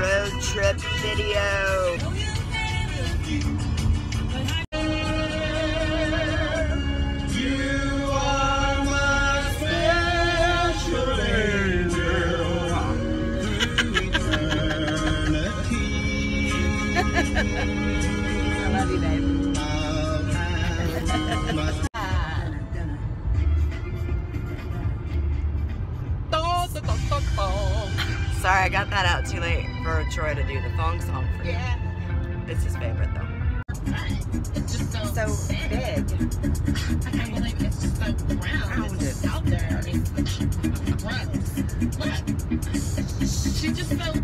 road trip video. I love you, babe. Sorry, I got that out too late for Troy to do the thong song for you. It's his favorite though. It's just so, So big. I mean, like, it's just so brown. It's just out there. It's gross. Look. She's just so